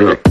Yeah.